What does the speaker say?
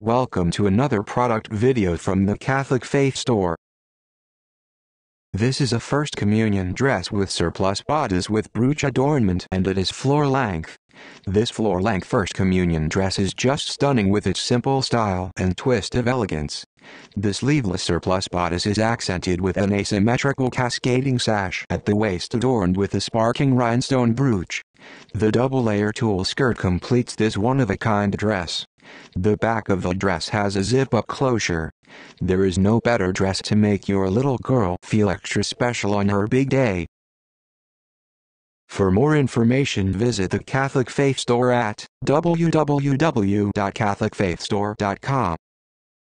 Welcome to another product video from the Catholic Faith Store. This is a First Communion dress with surplice bodice with brooch adornment and it is floor length. This floor length First Communion dress is just stunning with its simple style and twist of elegance. The sleeveless surplice bodice is accented with an asymmetrical cascading sash at the waist adorned with a sparkling rhinestone brooch. The double layer tulle skirt completes this one-of-a-kind dress. The back of the dress has a zip-up closure. There is no better dress to make your little girl feel extra special on her big day. For more information visit the Catholic Faith Store at www.catholicfaithstore.com.